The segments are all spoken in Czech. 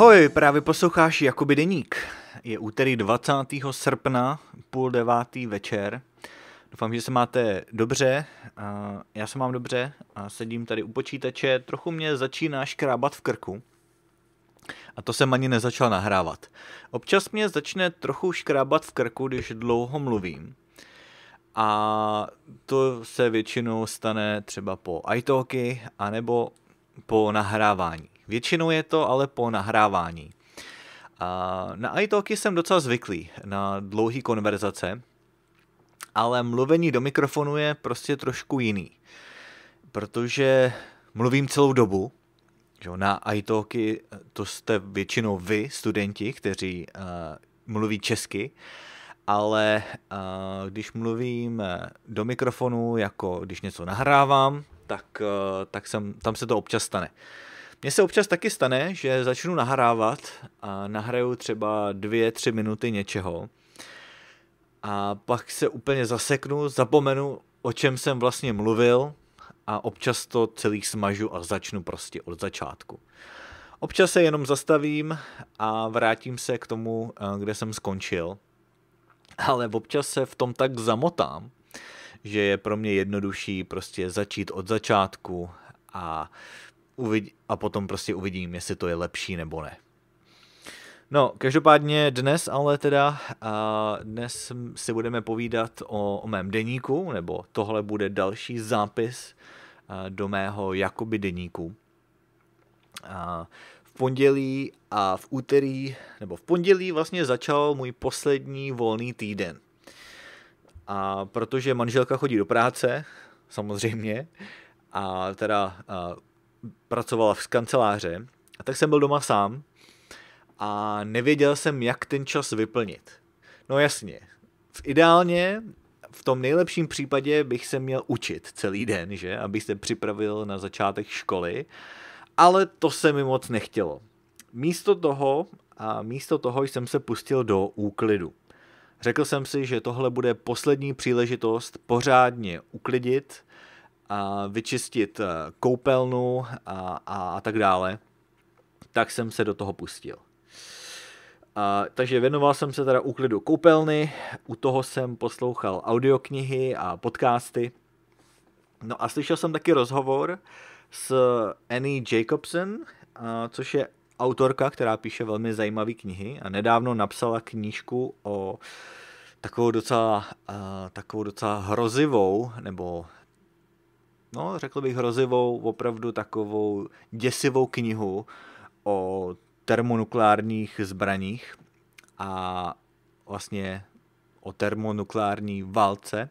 Ahoj, právě posloucháš Jakoby deník. Je úterý 20. srpna, půl devátý večer. Doufám, že se máte dobře. Já se mám dobře a sedím tady u počítače. Trochu mě začíná škrábat v krku. A to jsem ani nezačal nahrávat. Občas mě začne trochu škrábat v krku, když dlouho mluvím. A to se většinou stane třeba po iTalky, anebo po nahrávání. Většinou je to ale po nahrávání. A na iTalky jsem docela zvyklý na dlouhé konverzace, ale mluvení do mikrofonu je prostě trošku jiný. Protože mluvím celou dobu, že na iTalky to jste většinou vy, studenti, kteří uh, mluví česky, ale uh, když mluvím do mikrofonu, jako když něco nahrávám, tak, uh, tak jsem, tam se to občas stane. Mně se občas taky stane, že začnu nahrávat a nahraju třeba dvě, tři minuty něčeho a pak se úplně zaseknu, zapomenu, o čem jsem vlastně mluvil a občas to celý smažu a začnu prostě od začátku. Občas se jenom zastavím a vrátím se k tomu, eh, kde jsem skončil, ale občas se v tom tak zamotám, že je pro mě jednodušší prostě začít od začátku a uvidí, a potom prostě uvidím, jestli to je lepší nebo ne. No, každopádně dnes ale teda, a dnes si budeme povídat o, o mém deníku, nebo tohle bude další zápis do mého jakoby deníku. A v pondělí a v úterý, nebo v pondělí vlastně začal můj poslední volný týden. A protože manželka chodí do práce, samozřejmě, a teda a pracovala v kanceláře, a tak jsem byl doma sám a nevěděl jsem, jak ten čas vyplnit. No jasně, v ideálně v tom nejlepším případě bych se měl učit celý den, že, abych se připravil na začátek školy, ale to se mi moc nechtělo. Místo toho a místo toho jsem se pustil do úklidu. Řekl jsem si, že tohle bude poslední příležitost pořádně uklidit a vyčistit eh, koupelnu a, a, a tak dále, tak jsem se do toho pustil. A, takže věnoval jsem se teda úklidu koupelny, u toho jsem poslouchal audioknihy a podcasty. No a slyšel jsem taky rozhovor s Annie Jacobson, a, což je autorka, která píše velmi zajímavé knihy a nedávno napsala knížku o takovou docela, a, takovou docela hrozivou, nebo no, řekl bych hrozivou, opravdu takovou děsivou knihu o termonukleárních zbraních a vlastně o termonukleární válce.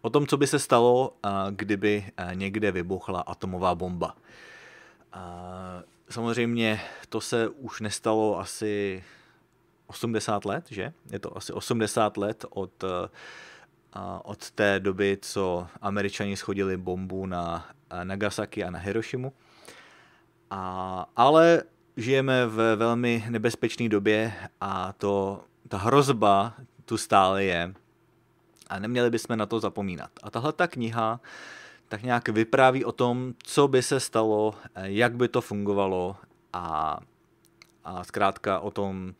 O tom, co by se stalo, kdyby někde vybuchla atomová bomba. Samozřejmě to se už nestalo asi 80 let, že? Je to asi 80 let od, od té doby, co američani schodili bombu na Nagasaki a na Hirošimu. A, ale žijeme v velmi nebezpečné době a to, ta hrozba tu stále je a neměli bychom na to zapomínat. A tahle ta kniha tak nějak vypráví o tom, co by se stalo, jak by to fungovalo a, a zkrátka o tom,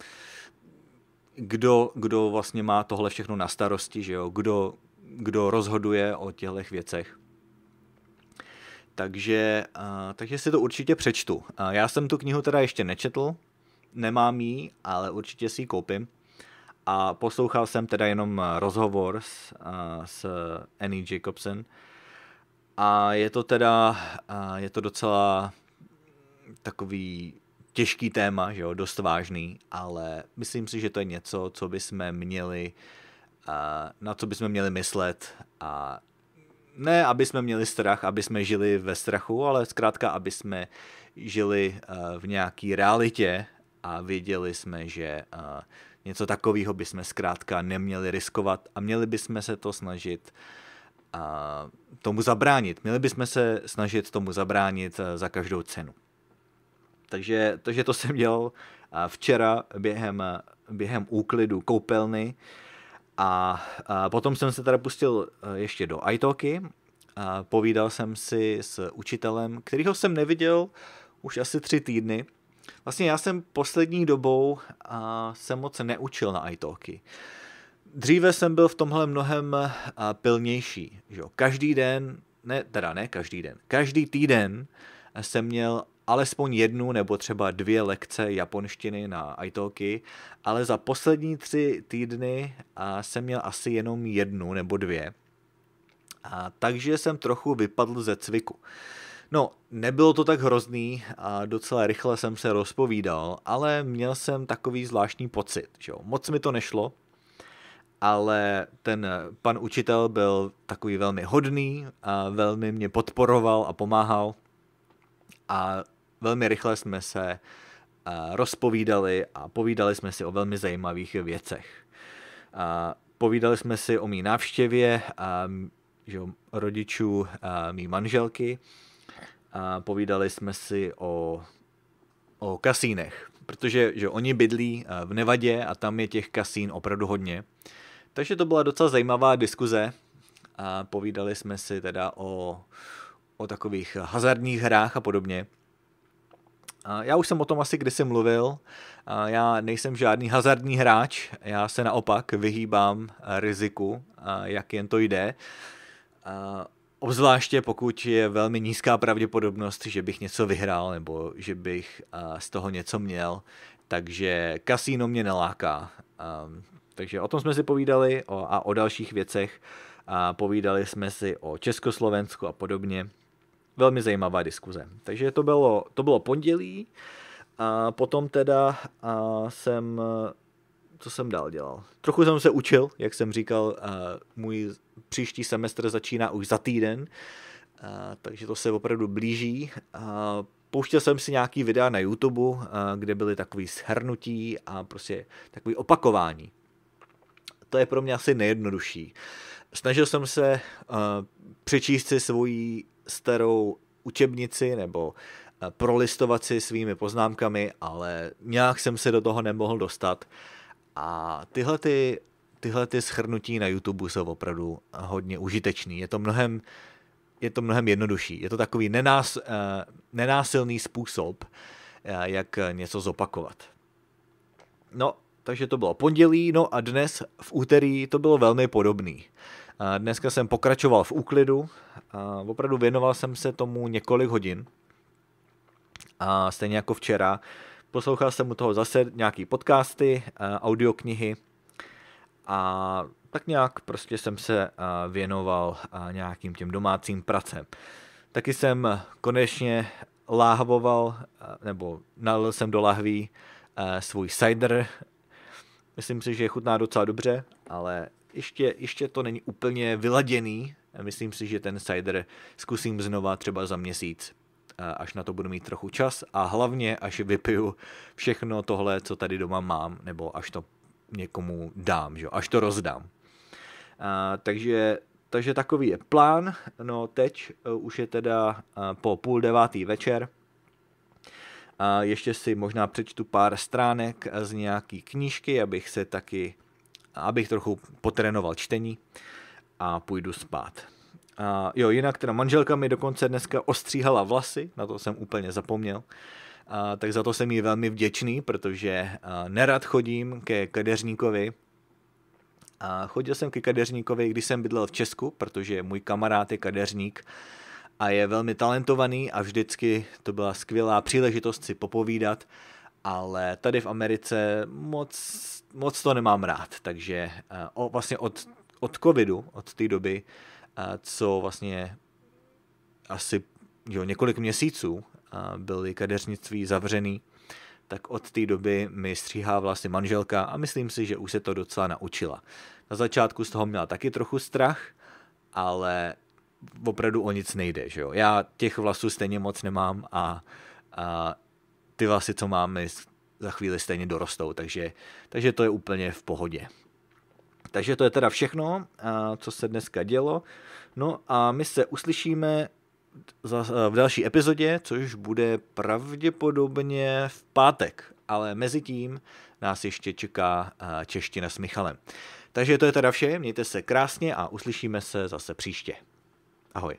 kdo, kdo vlastně má tohle všechno na starosti, že jo? Kdo, kdo rozhoduje o těchto věcech. Takže, uh, takže si to určitě přečtu. Uh, já jsem tu knihu teda ještě nečetl, nemám ji, ale určitě si ji koupím. A poslouchal jsem teda jenom rozhovor s, uh, s Annie Jacobson. A je to teda, uh, je to docela takový těžký téma, že jo, dost vážný, ale myslím si, že to je něco, co bychom měli, na co bychom měli myslet a ne, aby jsme měli strach, aby jsme žili ve strachu, ale zkrátka, aby jsme žili v nějaké realitě a věděli jsme, že něco takového bychom zkrátka neměli riskovat a měli bychom se to snažit tomu zabránit. Měli bychom se snažit tomu zabránit za každou cenu. Takže, takže to jsem dělal včera během, během úklidu koupelny. A, a potom jsem se teda pustil e, ještě do iTalky. A povídal jsem si s učitelem, kterýho jsem neviděl už asi tři týdny. Vlastně já jsem poslední dobou a, se moc neučil na italky. Dříve jsem byl v tomhle mnohem a, pilnější. Že jo? Každý den, ne, teda ne každý den, každý týden jsem měl alespoň jednu nebo třeba dvě lekce japonštiny na italky, ale za poslední tři týdny jsem měl asi jenom jednu nebo dvě. A, takže jsem trochu vypadl ze cviku. No, nebylo to tak hrozný a docela rychle jsem se rozpovídal, ale měl jsem takový zvláštní pocit, že jo. Moc mi to nešlo, ale ten pan učitel byl takový velmi hodný a velmi mě podporoval a pomáhal a velmi rychle jsme se rozpovídali a povídali jsme si o velmi zajímavých věcech. A povídali jsme si o mý návštěvě a, že, rodičů mý manželky povídali jsme si o, o kasínech, protože že oni bydlí v Nevadě a tam je těch kasín opravdu hodně. Takže to byla docela zajímavá diskuze a povídali jsme si teda o, o takových hazardních hrách a podobně. Já už jsem o tom asi kdysi mluvil. Já nejsem žádný hazardní hráč, já se naopak vyhýbám riziku, jak jen to jde. Obzvláště pokud je velmi nízká pravděpodobnost, že bych něco vyhrál nebo že bych z toho něco měl. Takže kasíno mě neláká. Takže o tom jsme si povídali a o dalších věcech. Povídali jsme si o Československu a podobně velmi zajímavá diskuze. Takže to bylo, to bylo pondělí a potom teda a jsem, co jsem dál dělal? Trochu jsem se učil, jak jsem říkal, můj příští semestr začíná už za týden, a, takže to se opravdu blíží. A, pouštěl jsem si nějaký videa na YouTube, kde byly takový shrnutí a prostě takový opakování. To je pro mě asi nejjednodušší. Snažil jsem se přečíst si svoji starou učebnici nebo eh, prolistovat si svými poznámkami, ale nějak jsem se do toho nemohl dostat. A tyhle ty, tyhle ty schrnutí na YouTube jsou opravdu hodně užitečný. Je to mnohem, je to mnohem jednodušší. Je to takový nenás, eh, nenásilný způsob, eh, jak něco zopakovat. No, takže to bylo pondělí, no a dnes v úterý to bylo velmi podobný. Dneska jsem pokračoval v úklidu, a opravdu věnoval jsem se tomu několik hodin. A stejně jako včera, poslouchal jsem u toho zase nějaký podcasty, audioknihy a tak nějak prostě jsem se věnoval nějakým těm domácím pracem. Taky jsem konečně láhvoval, nebo nalil jsem do lahví svůj cider. Myslím si, že chutná docela dobře, ale ještě, ještě to není úplně vyladěný. Myslím si, že ten cider zkusím znova třeba za měsíc, až na to budu mít trochu čas a hlavně, až vypiju všechno tohle, co tady doma mám, nebo až to někomu dám, že? až to rozdám. A, takže, takže takový je plán. No teď uh, už je teda uh, po půl devátý večer. A ještě si možná přečtu pár stránek z nějaký knížky, abych se taky abych trochu potrénoval čtení a půjdu spát. A jo, jinak teda manželka mi dokonce dneska ostříhala vlasy, na to jsem úplně zapomněl. A, tak za to jsem jí velmi vděčný, protože nerad chodím ke kadeřníkovi. A chodil jsem ke kadeřníkovi, když jsem bydlel v Česku, protože můj kamarád je kadeřník a je velmi talentovaný a vždycky to byla skvělá příležitost si popovídat ale tady v Americe moc, moc to nemám rád, takže uh, o, vlastně od, od covidu, od té doby, uh, co vlastně asi jo, několik měsíců uh, byly kadeřnictví zavřený, tak od té doby mi stříhá vlastně manželka a myslím si, že už se to docela naučila. Na začátku z toho měla taky trochu strach, ale opravdu o nic nejde. Že jo? Já těch vlasů stejně moc nemám a, a ty vlasy, co máme, za chvíli stejně dorostou, takže, takže to je úplně v pohodě. Takže to je teda všechno, co se dneska dělo. No a my se uslyšíme v další epizodě, což bude pravděpodobně v pátek, ale mezi tím nás ještě čeká čeština s Michalem. Takže to je teda vše, mějte se krásně a uslyšíme se zase příště. Ahoj.